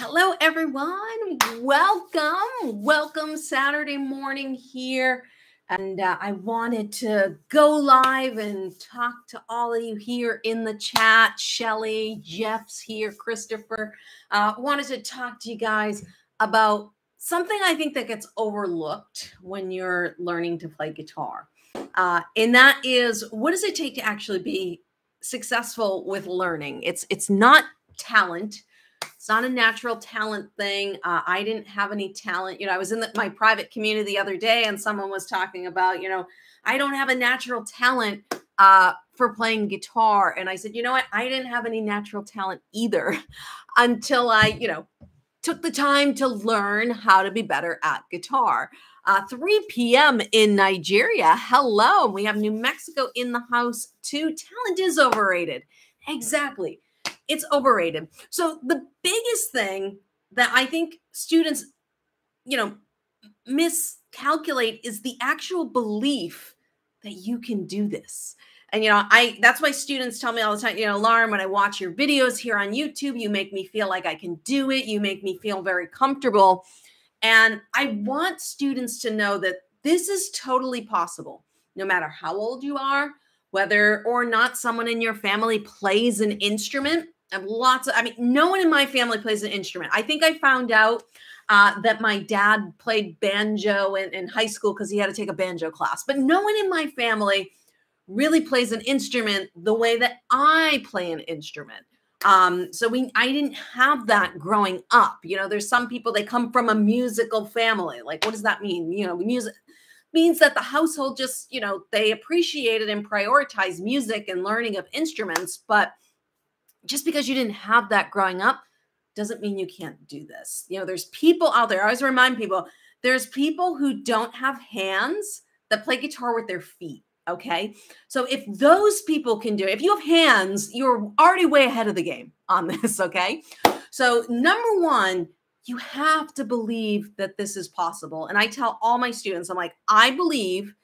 Hello, everyone. Welcome. Welcome Saturday morning here. And uh, I wanted to go live and talk to all of you here in the chat. Shelly, Jeff's here, Christopher. Uh, wanted to talk to you guys about something I think that gets overlooked when you're learning to play guitar. Uh, and that is what does it take to actually be successful with learning? It's it's not talent it's not a natural talent thing. Uh, I didn't have any talent. You know, I was in the, my private community the other day and someone was talking about, you know, I don't have a natural talent uh, for playing guitar. And I said, you know what? I didn't have any natural talent either until I, you know, took the time to learn how to be better at guitar. Uh, 3 p.m. in Nigeria. Hello. We have New Mexico in the house too. Talent is overrated. Exactly it's overrated. So the biggest thing that I think students, you know, miscalculate is the actual belief that you can do this. And you know, I that's why students tell me all the time, you know, Lauren, when I watch your videos here on YouTube, you make me feel like I can do it. You make me feel very comfortable. And I want students to know that this is totally possible, no matter how old you are, whether or not someone in your family plays an instrument. Have lots of, I mean, no one in my family plays an instrument. I think I found out uh, that my dad played banjo in, in high school because he had to take a banjo class, but no one in my family really plays an instrument the way that I play an instrument. Um, so we I didn't have that growing up. You know, there's some people they come from a musical family. Like, what does that mean? You know, music means that the household just, you know, they appreciated and prioritize music and learning of instruments, but just because you didn't have that growing up doesn't mean you can't do this. You know, there's people out there. I always remind people there's people who don't have hands that play guitar with their feet. Okay. So if those people can do it, if you have hands, you're already way ahead of the game on this. Okay. So, number one, you have to believe that this is possible. And I tell all my students, I'm like, I believe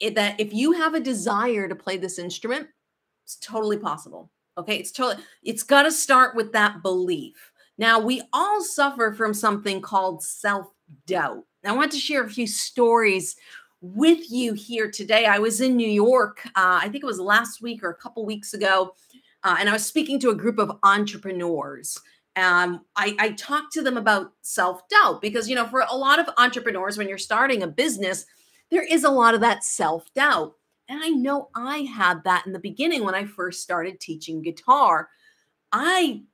that if you have a desire to play this instrument, it's totally possible. Okay, it's totally it's got to start with that belief. Now, we all suffer from something called self-doubt. I want to share a few stories with you here today. I was in New York, uh, I think it was last week or a couple weeks ago, uh, and I was speaking to a group of entrepreneurs. Um, I, I talked to them about self doubt because, you know, for a lot of entrepreneurs, when you're starting a business, there is a lot of that self doubt. And I know I had that in the beginning when I first started teaching guitar. I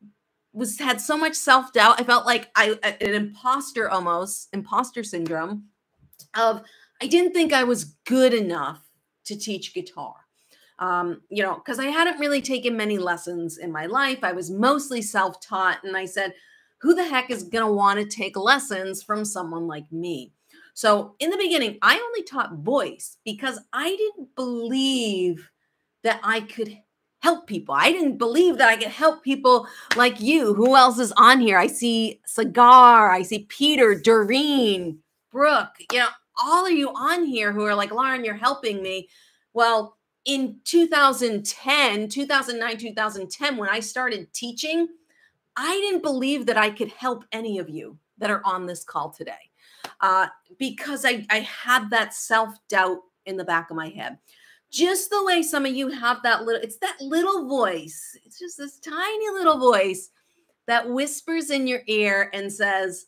was had so much self-doubt. I felt like I an imposter almost, imposter syndrome of I didn't think I was good enough to teach guitar. Um, you know, because I hadn't really taken many lessons in my life. I was mostly self-taught and I said, who the heck is going to want to take lessons from someone like me? So in the beginning, I only taught voice because I didn't believe that I could help people. I didn't believe that I could help people like you. Who else is on here? I see Cigar, I see Peter, Doreen, Brooke, you know, all of you on here who are like, Lauren, you're helping me. Well, in 2010, 2009, 2010, when I started teaching, I didn't believe that I could help any of you that are on this call today uh, because I, I had that self doubt in the back of my head. Just the way some of you have that little, it's that little voice. It's just this tiny little voice that whispers in your ear and says,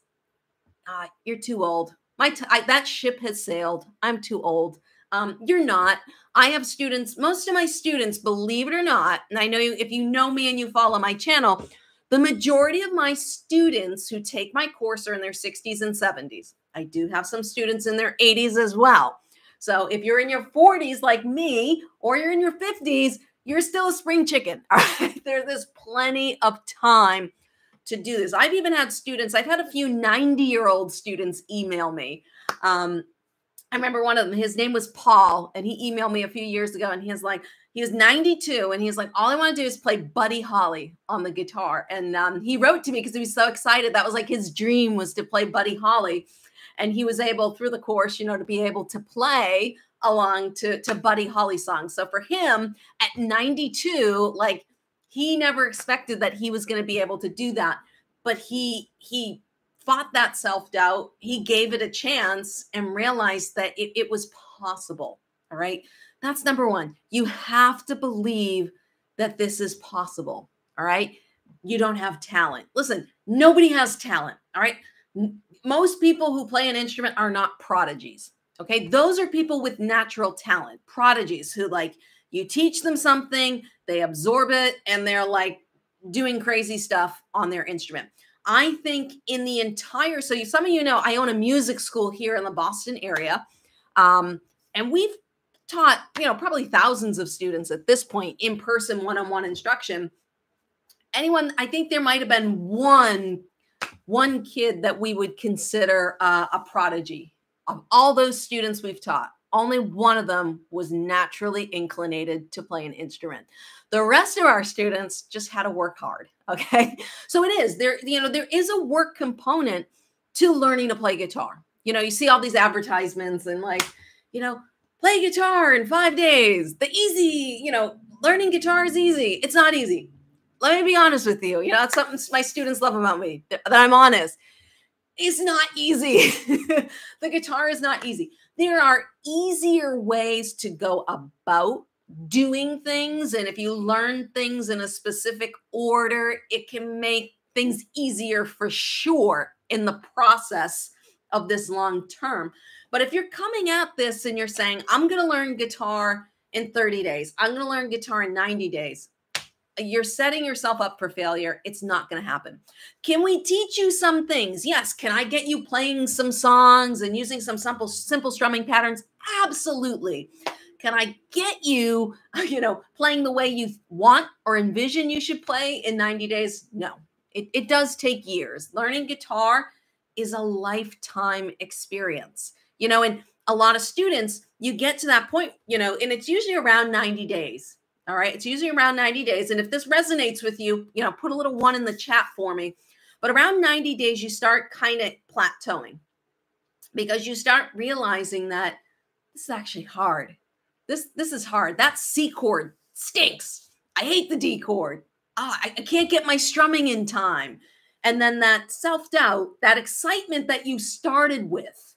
ah, You're too old. My that ship has sailed. I'm too old. Um, you're not. I have students, most of my students, believe it or not, and I know you, if you know me and you follow my channel, the majority of my students who take my course are in their 60s and 70s. I do have some students in their 80s as well. So if you're in your 40s like me, or you're in your 50s, you're still a spring chicken. There's plenty of time to do this. I've even had students, I've had a few 90 year old students email me. Um, I remember one of them, his name was Paul, and he emailed me a few years ago and he's like, he was 92 and he's like, all I want to do is play Buddy Holly on the guitar. And um, he wrote to me because he was so excited. That was like his dream was to play Buddy Holly. And he was able through the course, you know, to be able to play along to, to Buddy Holly songs. So for him at 92, like he never expected that he was going to be able to do that. but he he fought that self-doubt he gave it a chance and realized that it, it was possible all right that's number one you have to believe that this is possible all right you don't have talent listen nobody has talent all right most people who play an instrument are not prodigies okay those are people with natural talent prodigies who like you teach them something they absorb it and they're like doing crazy stuff on their instrument. I think in the entire, so some of you know, I own a music school here in the Boston area. Um, and we've taught, you know, probably thousands of students at this point in person one on one instruction. Anyone, I think there might have been one one kid that we would consider uh, a prodigy of all those students we've taught only one of them was naturally inclinated to play an instrument. The rest of our students just had to work hard. Okay. So it is there, you know, there is a work component to learning to play guitar. You know, you see all these advertisements and like, you know, play guitar in five days. The easy, you know, learning guitar is easy. It's not easy. Let me be honest with you. You know, it's something my students love about me that I'm honest. It's not easy. the guitar is not easy there are easier ways to go about doing things. And if you learn things in a specific order, it can make things easier for sure in the process of this long term. But if you're coming at this and you're saying, I'm going to learn guitar in 30 days, I'm going to learn guitar in 90 days, you're setting yourself up for failure. It's not going to happen. Can we teach you some things? Yes. Can I get you playing some songs and using some simple simple strumming patterns? Absolutely. Can I get you, you know, playing the way you want or envision you should play in 90 days? No. It, it does take years. Learning guitar is a lifetime experience. You know, and a lot of students, you get to that point, you know, and it's usually around 90 days all right. It's usually around 90 days. And if this resonates with you, you know, put a little one in the chat for me. But around 90 days, you start kind of plateauing because you start realizing that this is actually hard. This this is hard. That C chord stinks. I hate the D chord. Ah, I, I can't get my strumming in time. And then that self-doubt, that excitement that you started with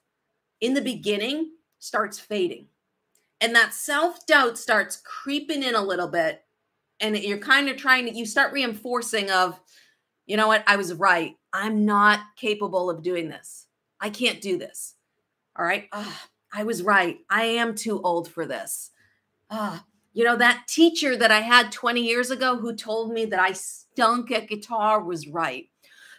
in the beginning starts fading. And that self doubt starts creeping in a little bit and you're kind of trying to you start reinforcing of you know what? I was right. I'm not capable of doing this. I can't do this. All right? Oh, i was right. I am too old for this. Oh, you know that teacher that i had 20 years ago who told me that i stunk at guitar was right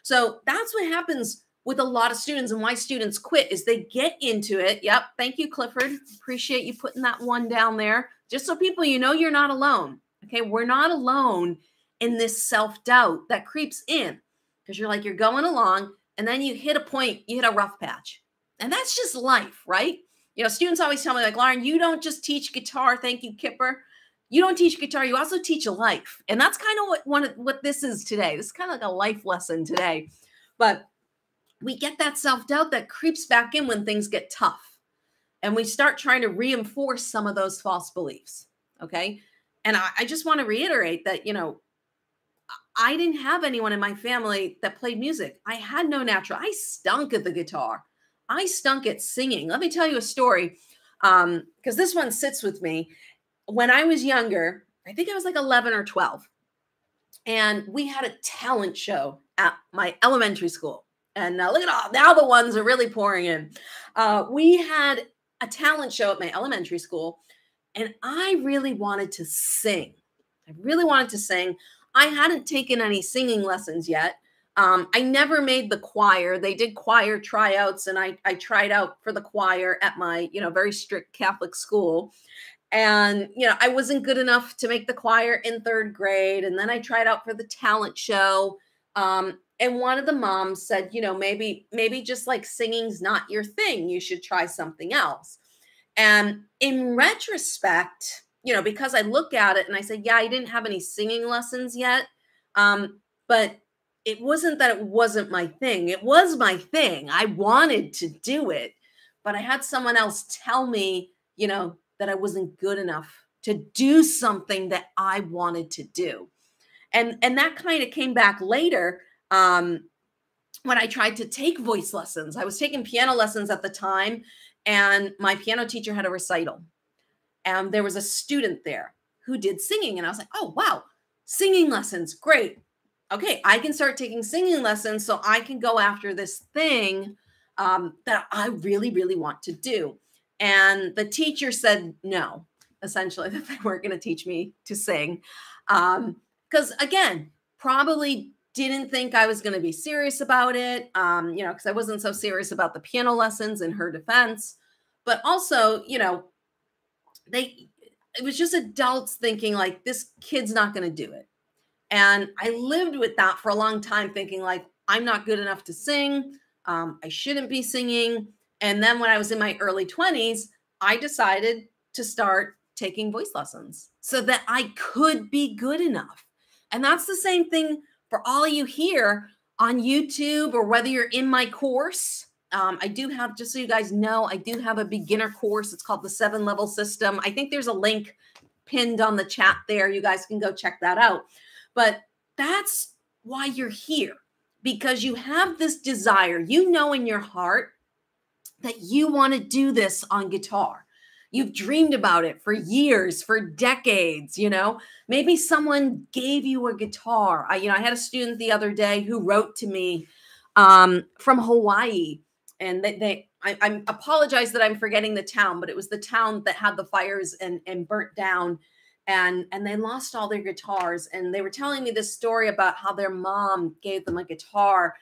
so that's what happens with a lot of students and why students quit is they get into it. Yep. Thank you, Clifford. Appreciate you putting that one down there. Just so people, you know, you're not alone. Okay. We're not alone in this self doubt that creeps in because you're like, you're going along and then you hit a point, you hit a rough patch. And that's just life, right? You know, students always tell me, like, Lauren, you don't just teach guitar. Thank you, Kipper. You don't teach guitar, you also teach a life. And that's kind of what one of what this is today. This is kind of like a life lesson today. But we get that self doubt that creeps back in when things get tough. And we start trying to reinforce some of those false beliefs. Okay. And I, I just want to reiterate that, you know, I didn't have anyone in my family that played music. I had no natural, I stunk at the guitar. I stunk at singing. Let me tell you a story because um, this one sits with me. When I was younger, I think I was like 11 or 12, and we had a talent show at my elementary school. And uh, look at all now the ones are really pouring in. Uh, we had a talent show at my elementary school, and I really wanted to sing. I really wanted to sing. I hadn't taken any singing lessons yet. Um, I never made the choir. They did choir tryouts, and I, I tried out for the choir at my, you know, very strict Catholic school. And, you know, I wasn't good enough to make the choir in third grade. And then I tried out for the talent show. Um, and one of the moms said you know maybe maybe just like singing's not your thing you should try something else and in retrospect you know because i look at it and i say yeah i didn't have any singing lessons yet um but it wasn't that it wasn't my thing it was my thing i wanted to do it but i had someone else tell me you know that i wasn't good enough to do something that i wanted to do and and that kind of came back later um, when I tried to take voice lessons. I was taking piano lessons at the time, and my piano teacher had a recital. And there was a student there who did singing. And I was like, oh, wow, singing lessons, great. Okay, I can start taking singing lessons so I can go after this thing um, that I really, really want to do. And the teacher said no, essentially, that they weren't going to teach me to sing. Because um, again, probably didn't think I was going to be serious about it, um, you know, because I wasn't so serious about the piano lessons in her defense. But also, you know, they, it was just adults thinking like, this kid's not going to do it. And I lived with that for a long time, thinking like, I'm not good enough to sing. Um, I shouldn't be singing. And then when I was in my early 20s, I decided to start taking voice lessons so that I could be good enough. And that's the same thing for all you here on YouTube or whether you're in my course. Um, I do have, just so you guys know, I do have a beginner course. It's called the seven level system. I think there's a link pinned on the chat there. You guys can go check that out. But that's why you're here because you have this desire. You know in your heart that you want to do this on guitar. You've dreamed about it for years, for decades, you know. Maybe someone gave you a guitar. I, you know, I had a student the other day who wrote to me um, from Hawaii, and they, they I, I apologize that I'm forgetting the town, but it was the town that had the fires and and burnt down, and and they lost all their guitars. And they were telling me this story about how their mom gave them a guitar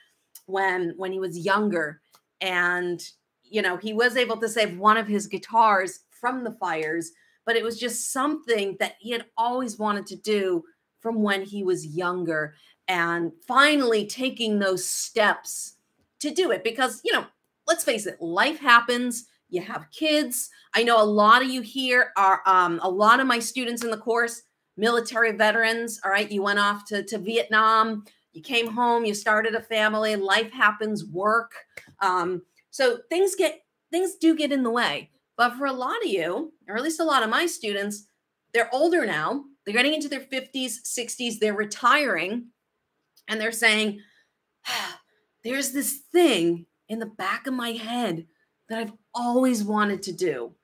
when when he was younger, and you know he was able to save one of his guitars from the fires, but it was just something that he had always wanted to do from when he was younger and finally taking those steps to do it because, you know, let's face it, life happens. You have kids. I know a lot of you here are um, a lot of my students in the course, military veterans. All right. You went off to, to Vietnam, you came home, you started a family, life happens, work. Um, so things get things do get in the way. But for a lot of you, or at least a lot of my students, they're older now. They're getting into their 50s, 60s, they're retiring, and they're saying, There's this thing in the back of my head that I've always wanted to do,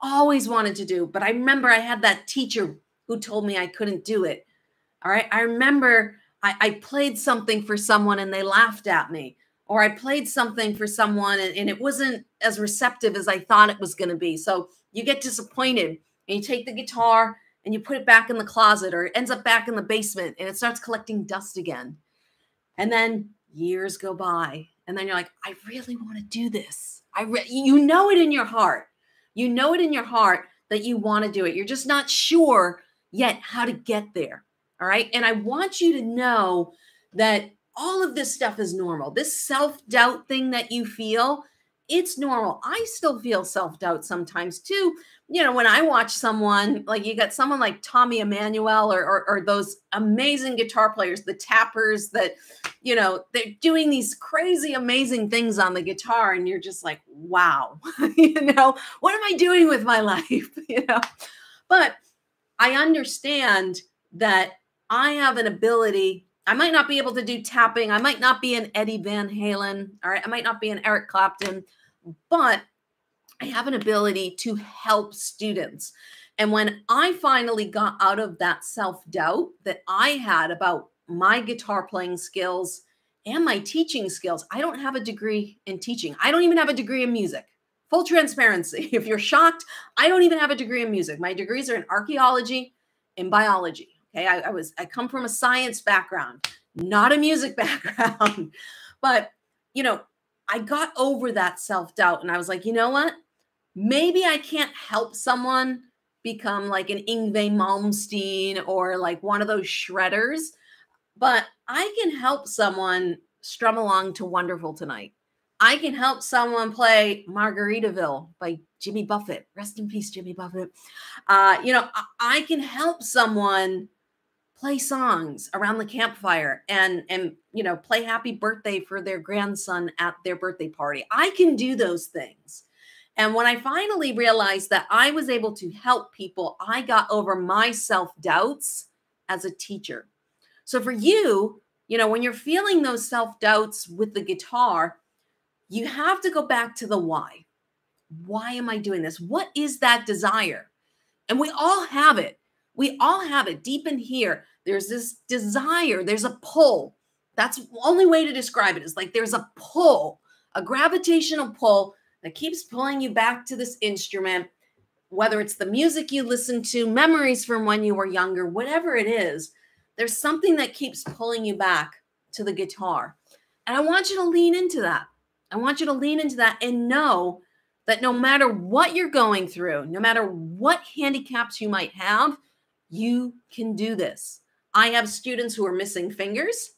always wanted to do. But I remember I had that teacher who told me I couldn't do it. All right. I remember I, I played something for someone and they laughed at me or I played something for someone and, and it wasn't as receptive as I thought it was going to be. So you get disappointed and you take the guitar and you put it back in the closet or it ends up back in the basement and it starts collecting dust again. And then years go by and then you're like, I really want to do this. I you know it in your heart. You know it in your heart that you want to do it. You're just not sure yet how to get there. All right? And I want you to know that all of this stuff is normal. This self doubt thing that you feel, it's normal. I still feel self doubt sometimes too. You know, when I watch someone like you got someone like Tommy Emmanuel or, or, or those amazing guitar players, the tappers that, you know, they're doing these crazy, amazing things on the guitar, and you're just like, wow, you know, what am I doing with my life? you know, but I understand that I have an ability I might not be able to do tapping. I might not be an Eddie Van Halen. All right. I might not be an Eric Clapton, but I have an ability to help students. And when I finally got out of that self doubt that I had about my guitar playing skills and my teaching skills, I don't have a degree in teaching. I don't even have a degree in music. Full transparency. If you're shocked, I don't even have a degree in music. My degrees are in archaeology and biology. Okay. I, I was, I come from a science background, not a music background. but, you know, I got over that self doubt and I was like, you know what? Maybe I can't help someone become like an Yngwie Malmsteen or like one of those shredders, but I can help someone strum along to Wonderful Tonight. I can help someone play Margaritaville by Jimmy Buffett. Rest in peace, Jimmy Buffett. Uh, you know, I, I can help someone play songs around the campfire and and you know play happy birthday for their grandson at their birthday party i can do those things and when i finally realized that i was able to help people i got over my self doubts as a teacher so for you you know, when you're feeling those self doubts with the guitar, you have to go back to the why. Why am I doing this? What is that desire? And we all have it. We all have it deep in here. There's this desire, there's a pull. That's the only way to describe it is like there's a pull, a gravitational pull that keeps pulling you back to this instrument, whether it's the music you listen to, memories from when you were younger, whatever it is, there's something that keeps pulling you back to the guitar. And I want you to lean into that. I want you to lean into that and know that no matter what you're going through, no matter what handicaps you might have, you can do this. I have students who are missing fingers.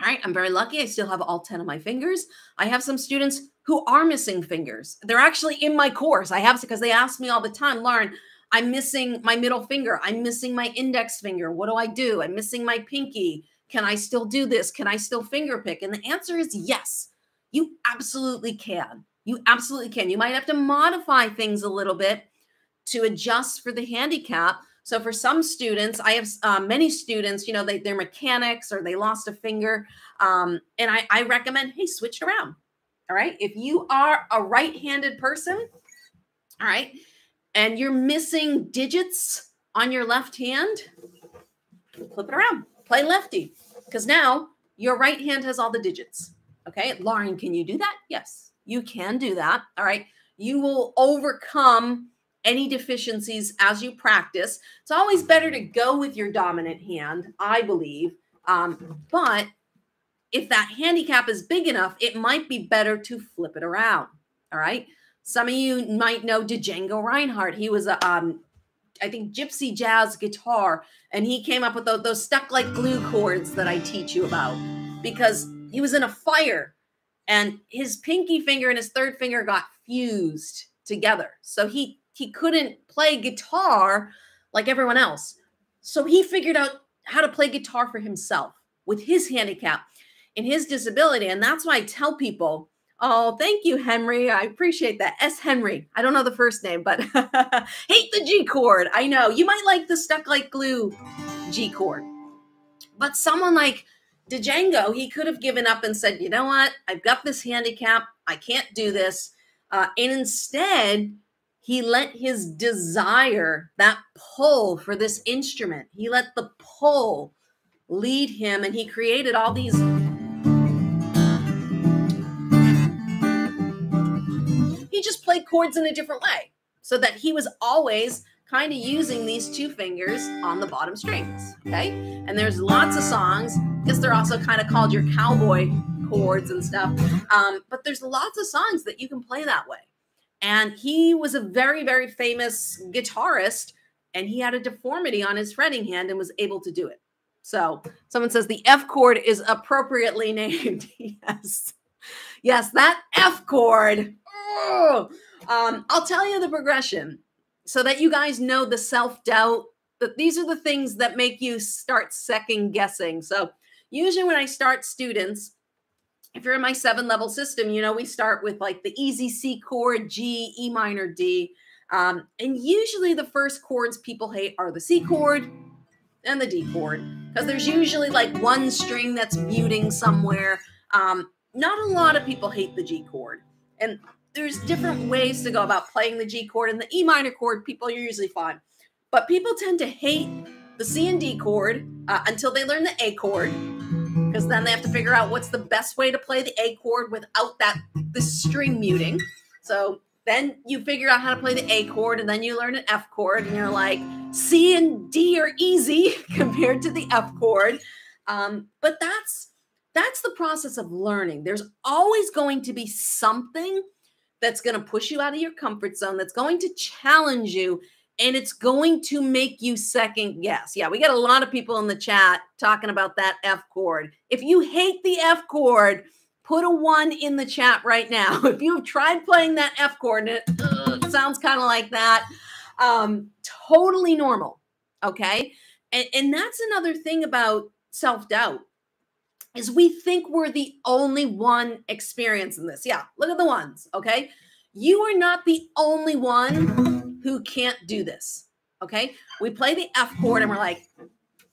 All right, I'm very lucky. I still have all 10 of my fingers. I have some students who are missing fingers. They're actually in my course. I have because they ask me all the time, Lauren, I'm missing my middle finger. I'm missing my index finger. What do I do? I'm missing my pinky. Can I still do this? Can I still finger pick? And the answer is yes, you absolutely can. You absolutely can. You might have to modify things a little bit to adjust for the handicap. So for some students, I have uh, many students, you know, they, they're mechanics or they lost a finger. Um, and I, I recommend, hey, switch it around. All right. If you are a right handed person, all right, and you're missing digits on your left hand, flip it around, play lefty, because now your right hand has all the digits. Okay. Lauren, can you do that? Yes, you can do that. All right. You will overcome any deficiencies as you practice. It's always better to go with your dominant hand, I believe. Um, but if that handicap is big enough, it might be better to flip it around. All right. Some of you might know Django Reinhardt. He was a, um, I think, gypsy jazz guitar, and he came up with those, those stuck like glue chords that I teach you about because he was in a fire and his pinky finger and his third finger got fused together. So he he couldn't play guitar like everyone else. So he figured out how to play guitar for himself with his handicap and his disability. And that's why I tell people, oh, thank you, Henry. I appreciate that. S. Henry. I don't know the first name, but hate the G chord. I know. You might like the stuck like glue G chord. But someone like Django, he could have given up and said, you know what? I've got this handicap. I can't do this. Uh, and instead, he let his desire, that pull for this instrument, he let the pull lead him and he created all these he just played chords in a different way so that he was always kind of using these two fingers on the bottom strings okay? And there's lots of songs because they're also kind of called your cowboy chords and stuff um, but there's lots of songs that you can play that way and he was a very very famous guitarist and he had a deformity on his fretting hand and was able to do it so someone says the F chord is appropriately named. yes. Yes, that F chord. Um, I'll tell you the progression so that you guys know the self doubt that these are the things that make you start second guessing. So usually when I start students, if you're in my seven level system, you know, we start with like the easy C chord, G, E minor, D. Um, and usually the first chords people hate are the C chord, and the D chord because there's usually like one string that's muting somewhere. Um, not a lot of people hate the G chord, and there's different ways to go about playing the G chord and the E minor chord. People are usually fine, but people tend to hate the C and D chord uh, until they learn the A chord because then they have to figure out what's the best way to play the A chord without that the string muting. So then you figure out how to play the A chord and then you learn an F chord and you're like, C and D are easy compared to the F chord. Um, but that's that's the process of learning. There's always going to be something that's going to push you out of your comfort zone, that's going to challenge you, and it's going to make you second guess. Yeah, we got a lot of people in the chat talking about that F chord. If you hate the F chord, put a one in the chat right now. If you've tried playing that F chord and it, uh, sounds kind of like that, um, totally normal. Okay. And, and that's another thing about self doubt is we think we're the only one experiencing this. Yeah. Look at the ones. Okay. You are not the only one who can't do this. Okay. We play the F chord and we're like,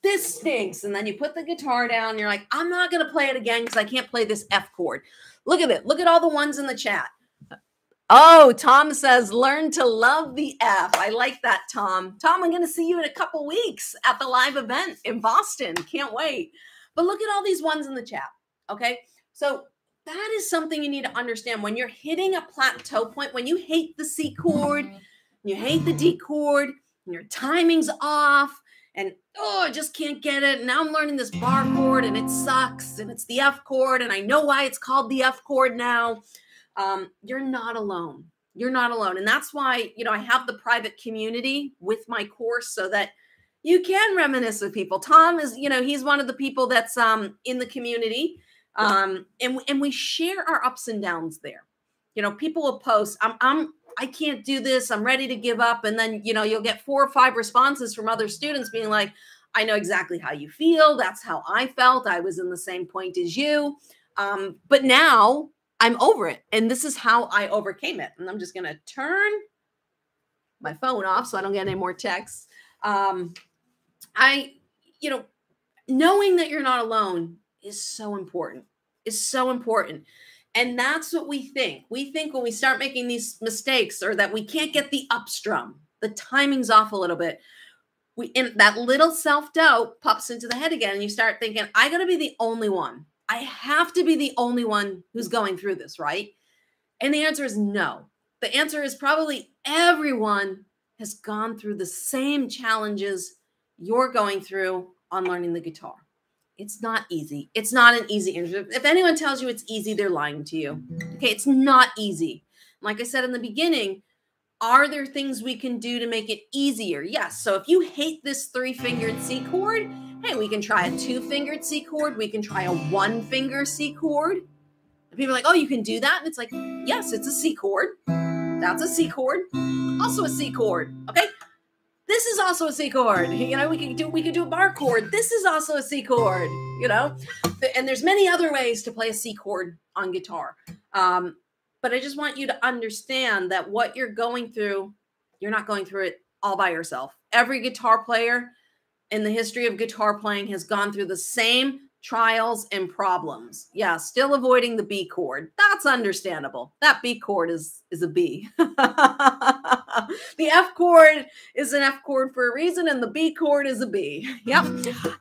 this stinks. And then you put the guitar down. you're like, I'm not going to play it again because I can't play this F chord. Look at it. Look at all the ones in the chat. Oh, Tom says, learn to love the F. I like that, Tom. Tom, I'm going to see you in a couple weeks at the live event in Boston. Can't wait. But look at all these ones in the chat. Okay. So that is something you need to understand when you're hitting a plateau point, when you hate the C chord, you hate the D chord, and your timing's off, and oh, I just can't get it. Now I'm learning this bar chord and it sucks, and it's the F chord, and I know why it's called the F chord now um, you're not alone. You're not alone. And that's why, you know, I have the private community with my course so that you can reminisce with people. Tom is, you know, he's one of the people that's um, in the community. Um, and, and we share our ups and downs there. You know, people will post, I'm, I'm, I can't do this. I'm ready to give up. And then, you know, you'll get four or five responses from other students being like, I know exactly how you feel. That's how I felt. I was in the same point as you. Um, but now I'm over it. And this is how I overcame it. And I'm just going to turn my phone off so I don't get any more texts. Um, I, you know, knowing that you're not alone is so important, is so important. And that's what we think. We think when we start making these mistakes or that we can't get the upstrum, the timing's off a little bit. We in that little self-doubt pops into the head again, and you start thinking, I gotta be the only one. I have to be the only one who's going through this, right? And the answer is no. The answer is probably everyone has gone through the same challenges you're going through on learning the guitar. It's not easy. It's not an easy answer. If anyone tells you it's easy, they're lying to you. Okay, it's not easy. Like I said in the beginning, are there things we can do to make it easier? Yes. So if you hate this three fingered C chord, hey, we can try a two fingered C chord. We can try a one finger C chord. And people are like, oh, you can do that? And it's like, yes, it's a C chord. That's a C chord. Also a C chord. Okay. This is also a C chord. You know, we can do we can do a bar chord. This is also a C chord. You know, and there's many other ways to play a C chord on guitar. Um, but I just want you to understand that what you're going through, you're not going through it all by yourself. Every guitar player in the history of guitar playing has gone through the same trials and problems. Yeah, still avoiding the B chord. That's understandable. That B chord is is a B. the F chord is an F chord for a reason and the B chord is a B. Yep.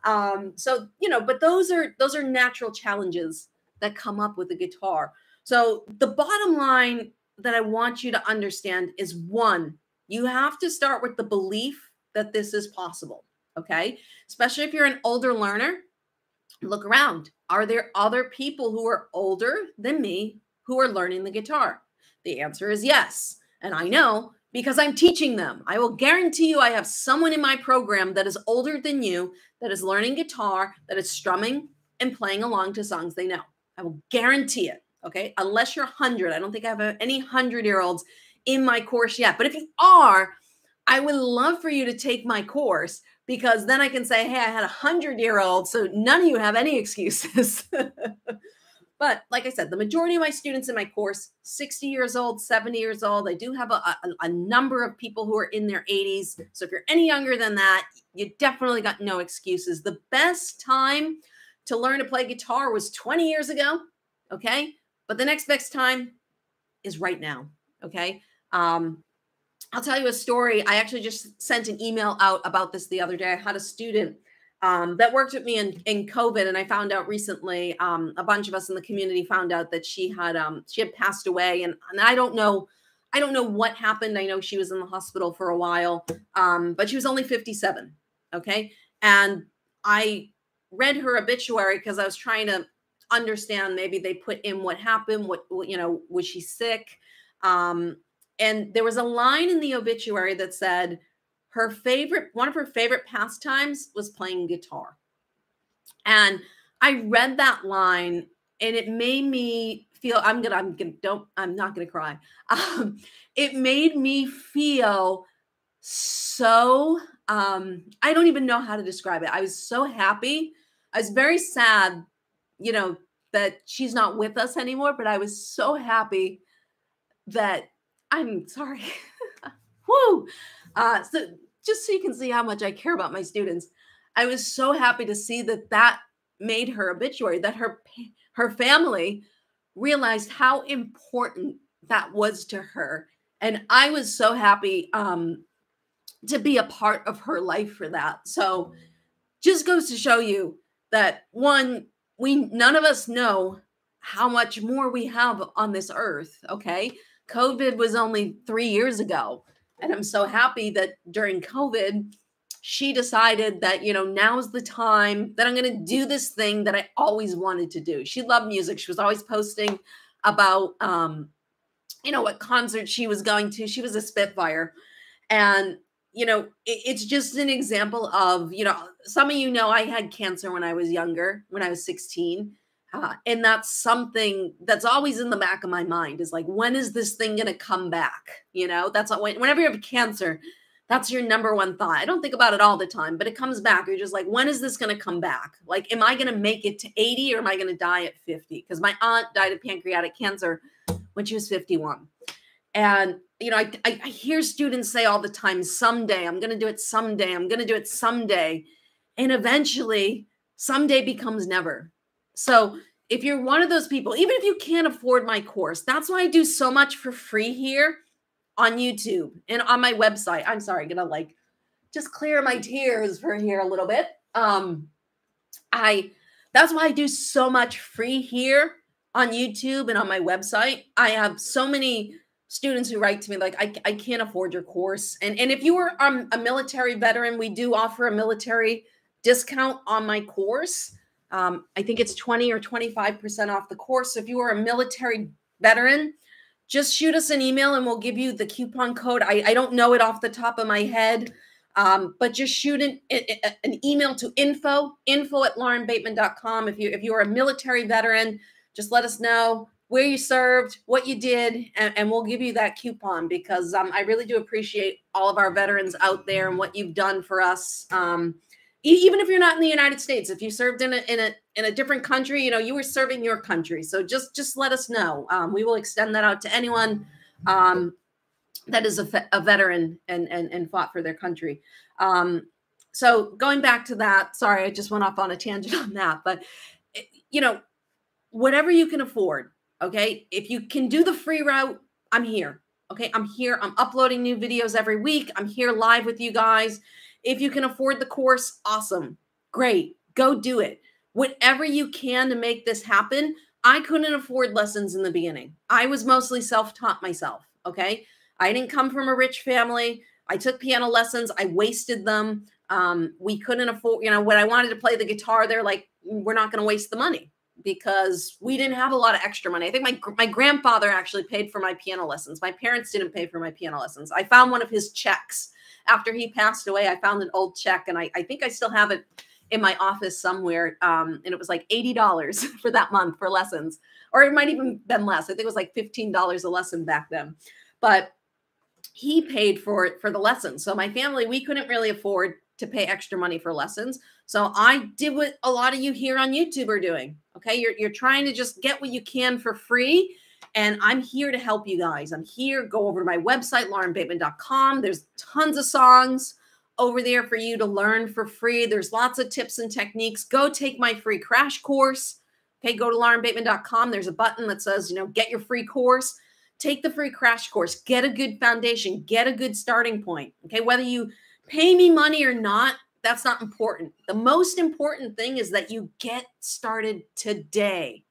Um so, you know, but those are those are natural challenges that come up with the guitar. So, the bottom line that I want you to understand is one, you have to start with the belief that this is possible. Okay. Especially if you're an older learner, look around. Are there other people who are older than me who are learning the guitar? The answer is yes. And I know because I'm teaching them. I will guarantee you I have someone in my program that is older than you that is learning guitar, that is strumming and playing along to songs they know. I will guarantee it. Okay. Unless you're 100. I don't think I have any 100 year olds in my course yet. But if you are, I would love for you to take my course because then I can say, hey, I had a hundred year old, so none of you have any excuses. but like I said, the majority of my students in my course, 60 years old, 70 years old, I do have a, a, a number of people who are in their 80s. So if you're any younger than that, you definitely got no excuses. The best time to learn to play guitar was 20 years ago. Okay. But the next best time is right now. Okay. Um, I'll tell you a story. I actually just sent an email out about this the other day. I had a student um, that worked with me in, in COVID, and I found out recently. Um, a bunch of us in the community found out that she had um, she had passed away, and, and I don't know, I don't know what happened. I know she was in the hospital for a while, um, but she was only fifty seven. Okay, and I read her obituary because I was trying to understand. Maybe they put in what happened. What, what you know, was she sick? And there was a line in the obituary that said her favorite one of her favorite pastimes was playing guitar. And i read that line and it made me feel i'm gonna i'm gonna don't i'm not gonna cry. Um, it made me feel so um i don't even know how to describe it. I was so happy. I was very sad you know that she's not with us anymore but i was so happy that I'm sorry. Woo! Uh, so just so you can see how much I care about my students, I was so happy to see that that made her obituary, that her her family realized how important that was to her. And I was so happy um, to be a part of her life for that. So just goes to show you that one, we none of us know how much more we have on this earth. Okay. COVID was only three years ago. And I'm so happy that during COVID, she decided that, you know, now's the time that I'm going to do this thing that I always wanted to do. She loved music. She was always posting about, um, you know, what concert she was going to. She was a Spitfire. And, you know, it, it's just an example of, you know, some of you know I had cancer when I was younger, when I was 16. Uh, and that's something that's always in the back of my mind is like, when is this thing going to come back? You know, that's what, whenever you have cancer, that's your number one thought. I don't think about it all the time, but it comes back. You're just like, when is this going to come back? Like, am I going to make it to 80 or am I going to die at 50? Because my aunt died of pancreatic cancer when she was 51. And, you know, I, I, I hear students say all the time, someday, I'm going to do it someday, I'm going to do it someday. And eventually, someday becomes never. So if you're one of those people, even if you can't afford my course, that's why I do so much for free here on YouTube and on my website. I'm sorry, gonna like just clear my tears for here a little bit. Um, I that's why I do so much free here on YouTube and on my website. I have so many students who write to me like I, I can't afford your course and and if you are um, a military veteran we do offer a military discount on my course um, i think it's 20 or 25% off the course so if you are a military veteran just shoot us an email and we'll give you the coupon code. I, I don't know it off the top of my head, um, but just shoot an, an email to info, info at laurenbateman.com. If you if you are a military veteran, just let us know where you served, what you did, and, and we'll give you that coupon because um, I really do appreciate all of our veterans out there and what you've done for us. Um, even if you're not in the United States, if you served in a in a in a different country, you know, you were serving your country. So just just let us know. Um, we will extend that out to anyone um, that is a, a veteran and, and and fought for their country. Um, so going back to that, sorry, I just went off on a tangent on that, but eh, you know, whatever you can afford, okay. If you can do the free route, I'm here. Okay, I'm here. I'm uploading new videos every week. I'm here live with you guys. If you can afford the course, awesome. Great. Go do it. Whatever you can to make this happen. I couldn't afford lessons in the beginning. I was mostly self taught myself. Okay. I didn't come from a rich family. I took piano lessons. I wasted them. Um, we couldn't afford, you know, when I wanted to play the guitar, they're like, we're not going to waste the money because we didn't have a lot of extra money. I think my my grandfather actually paid for my piano lessons. My parents didn't pay for my piano lessons. I found one of his checks after he passed away, I found an old check and I, I think I still have it in my office somewhere. Um, and it was like $80 for that month for lessons, or it might even been less. I think it was like $15 a lesson back then. But he paid for for the lessons. So my family, we couldn't really afford to pay extra money for lessons. So I did what a lot of you here on YouTube are doing. Okay. You're, you're trying to just get what you can for free and I'm here to help you guys. I'm here. Go over to my website, laurenbateman.com. There's tons of songs over there for you to learn for free. There's lots of tips and techniques. Go take my free crash course. Okay, go to laurenbateman.com. There's a button that says, you know, get your free course. Take the free crash course. Get a good foundation. Get a good starting point. Okay, whether you pay me money or not, that's not important. The most important thing is that you get started today.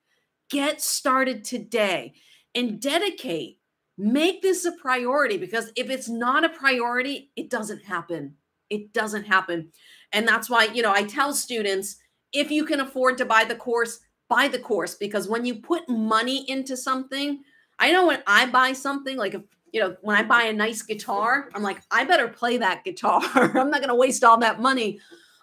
Get started today and dedicate. Make this a priority because if it's not a priority, it doesn't happen. It doesn't happen. And that's why, you know, I tell students if you can afford to buy the course, buy the course because when you put money into something, I know when I buy something, like if you know, when I buy a nice guitar, I'm like, I better play that guitar. I'm not going to waste all that money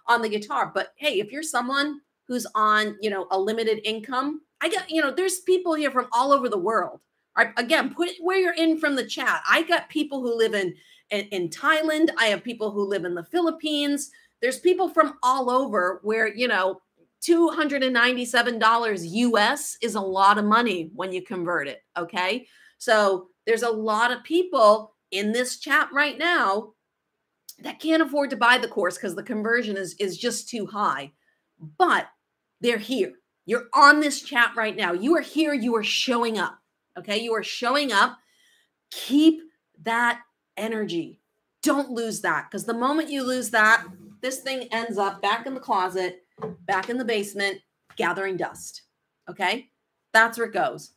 on the guitar. But hey, if you're someone who's on, you know, a limited income, I got, you know, there's people here from all over the world. Again, put where you're in from the chat. I got people who live in, in in Thailand. I have people who live in the Philippines. There's people from all over where, you know, $297 US is a lot of money when you convert it. Okay. So there's a lot of people in this chat right now that can't afford to buy the course because the conversion is is just too high. But they're here. You're on this chat right now. You are here. You are showing up. Okay. You are showing up. Keep that energy. Don't lose that because the moment you lose that, this thing ends up back in the closet, back in the basement, gathering dust. Okay. That's where it goes.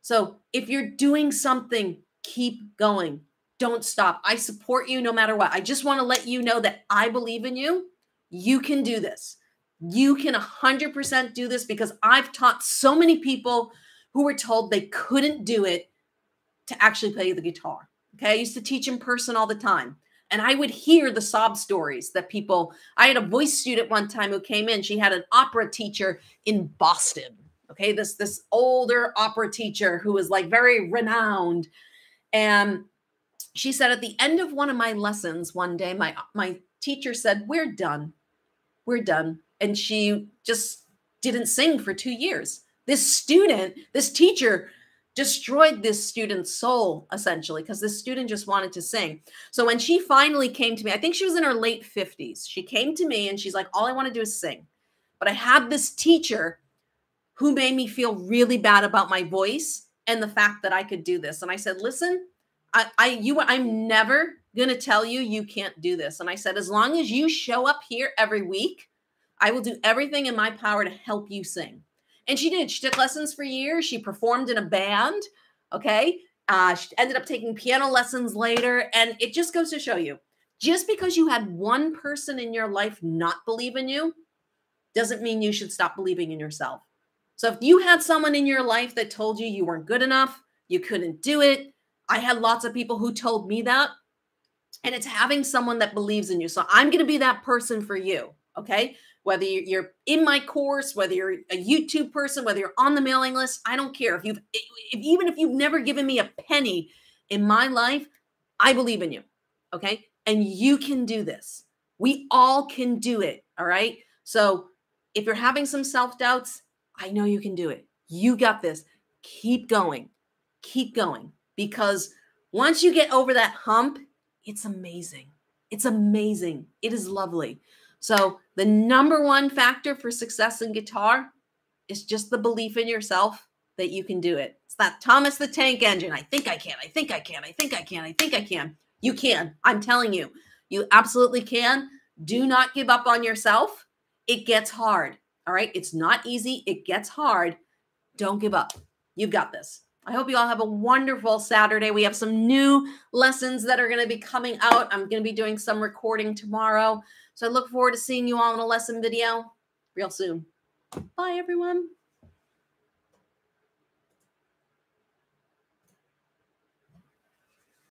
So if you're doing something, keep going. Don't stop. I support you no matter what. I just want to let you know that I believe in you. You can do this. You can 100% do this because I've taught so many people who were told they couldn't do it to actually play the guitar. Okay. I used to teach in person all the time. And I would hear the sob stories that people, I had a voice student one time who came in. She had an opera teacher in Boston. Okay. This, this older opera teacher who was like very renowned. And she said at the end of one of my lessons one day, my, my teacher said, We're done. We're done and she just didn't sing for two years. This student, this teacher destroyed this student's soul essentially because this student just wanted to sing. So when she finally came to me, I think she was in her late 50s. She came to me and she's like, All I want to do is sing. But I had this teacher who made me feel really bad about my voice and the fact that I could do this. And I said, Listen, I, I you I'm never gonna tell you you can't do this. And I said, as long as you show up here every week I will do everything in my power to help you sing. And she did. She took lessons for years. She performed in a band. Okay. Uh, she ended up taking piano lessons later. And it just goes to show you just because you had one person in your life not believe in you doesn't mean you should stop believing in yourself. So if you had someone in your life that told you you weren't good enough, you couldn't do it, I had lots of people who told me that. And it's having someone that believes in you. So I'm going to be that person for you. Okay whether you're in my course, whether you're a YouTube person, whether you're on the mailing list, I don't care. If you've, if, even if you've never given me a penny in my life, I believe in you. Okay. And you can do this. We all can do it. All right. So if you're having some self doubts, I know you can do it. You got this. Keep going. Keep going because once you get over that hump, it's amazing. It's amazing. It is lovely. So, the number one factor for success in guitar is just the belief in yourself that you can do it. It's that Thomas the Tank Engine. I think I can. I think I can. I think I can. I think I can. You can. I'm telling you, you absolutely can. Do not give up on yourself. It gets hard. All right. It's not easy. It gets hard. Don't give up. You've got this. I hope you all have a wonderful Saturday. We have some new lessons that are going to be coming out. I'm going to be doing some recording tomorrow. So I look forward to seeing you all in a lesson video real soon. Bye, everyone.